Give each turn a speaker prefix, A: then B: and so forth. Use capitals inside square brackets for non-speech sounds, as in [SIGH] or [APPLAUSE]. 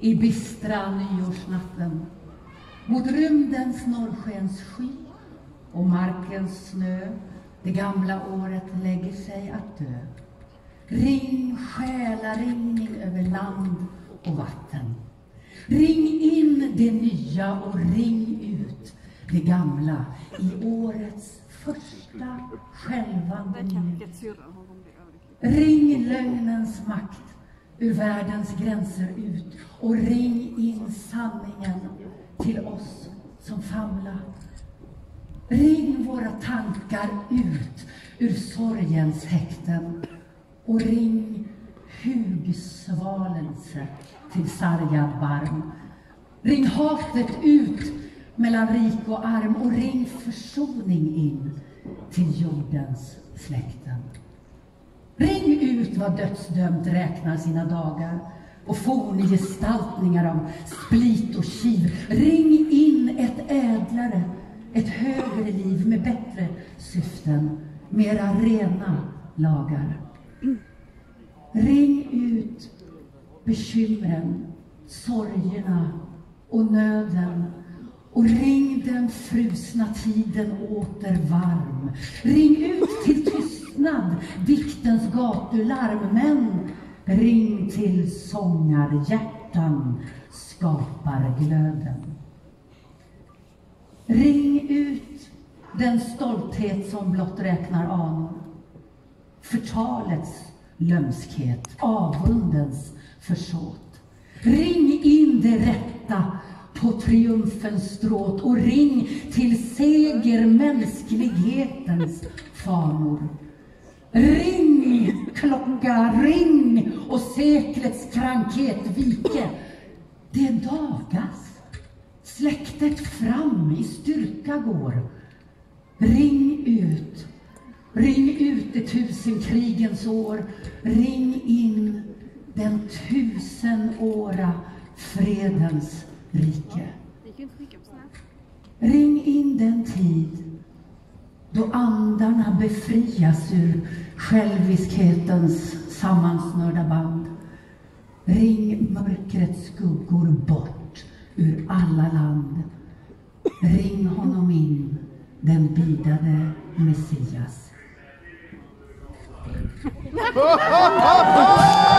A: i bistra nyårsnatten mot rymdens norrskenssky och markens snö det gamla året lägger sig att dö. Ring själaringning över land och vatten. Ring in det nya och ring ut det gamla i årets första skälvande minut. Ring lögnens makt ur världens gränser ut och ring in sanningen till oss som famla. Ring våra tankar ut ur sorgens häkten och ring hugsvalelse till sargad barm. Ring hatet ut mellan rik och arm och ring försoning in till jordens släkten. Ring ut vad dödsdömt räknar sina dagar och forngestaltningar av split och kiv. Ring in ett ädlare, ett högre liv med bättre syften, mera rena lagar. Ring ut bekymren, sorgerna och nöden och ring den frusna tiden åter varm. Ring ut till tystnad, tystnad, diktens gatularm, men ring till sångarhjärtan, skapar glöden. Ring ut den stolthet som blott räknar anor, förtalets lömskhet, avundens försåt. Ring in det rätta på triumfens stråt och ring till seger mänsklighetens fanor. Ring, klocka, ring och seklets krankhet vike. Det dagas, släktet fram i styrka går. Ring ut, ring ut de tusen krigens år. Ring in den tusenåra fredens rike. Ring in den tid då andarna befrias ur själviskhetens sammansnörda band. Ring mörkrets skuggor bort ur alla land. Ring honom in, den bidade Messias. [LAUGHS]